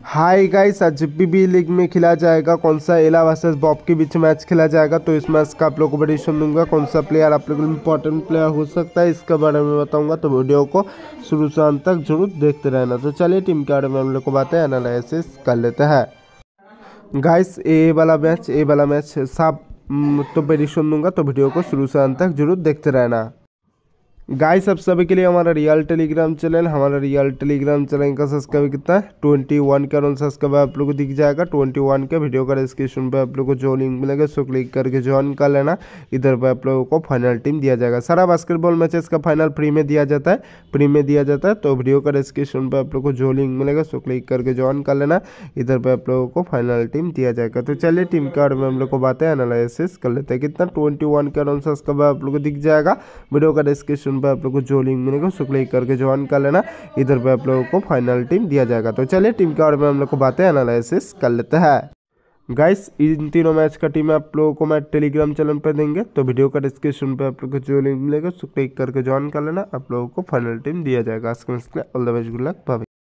हाय guys आज B league में खेला जाएगा। कौन सा एला वर्सेस बॉब के बीच मैच खेला जाएगा? तो इस मैच का आप लोगों को प्रेडिक्शन दूँगा। कौन सा प्लेयर आप लोगों को इंपॉर्टेंट प्लेयर हो सकता है, इसके बारे में बताऊँगा। तो वीडियो को शुरू से अंत तक ज़रूर देखते रहना। तो चलिए टीम के बारे में हम लोग को बातें एनालिसिस कर लेते हैं। गाइस ए वाला मैच ए वाला मैच सब तो प्रेडिक्शन दूँगा। तो वीडियो को शुरू से अंत तक ज़रूर देखते रहना। गाइस सब सभी के लिए हमारा रियल टेलीग्राम चैनल हमारा रियल टेलीग्राम चैनल का सब्सक्राइब कितना है? ट्वेंटी वन का रोल सब्सक्राइब आप लोग को दिख जाएगा। ट्वेंटी वन के वीडियो का डिस्क्रिप्शन पे आप लोग को जो लिंक मिलेगा, उसको क्लिक करके ज्वाइन कर लेना। इधर पे आप लोगों को फाइनल टीम दिया जाएगा। सारा बास्केटबॉल मैचेस का फाइनल फ्री में दिया जाता है। फ्री में दिया जाता है तो वीडियो का डिस्क्रिप्शन पर आप लोग को जो लिंक मिलेगा, उसको क्लिक करके ज्वाइन कर लेना। इधर पर आप लोगों को फाइनल टीम दिया जाएगा। तो चलिए टीम के बारे में हम लोग को बातें एनालिसिस कर लेते हैं। कितना? ट्वेंटी वन का रोल सब्सक्राइब आप लोग को दिख जाएगा। वीडियो का डिस्क्रिप्शन पर आप लोग को जो लिंक मिलेगा उसको क्लिक करके ज्वाइन कर लेना। इधर पे आप लोगों को फाइनल टीम दिया जाएगा। तो चलिए टीम के बारे में हम लोग को बातें एनालिसिस कर लेते हैं। गाइस इन तीनों मैच का टीम आप लोगों को मैं टेलीग्राम चैनल पर देंगे। तो वीडियो का डिस्क्रिप्शन पे आप लोग को जो लिंक मिलेगा उसको क्लिक करके ज्वाइन कर लेना। आप लोगों को फाइनल टीम दिया जाएगा। All the best good luck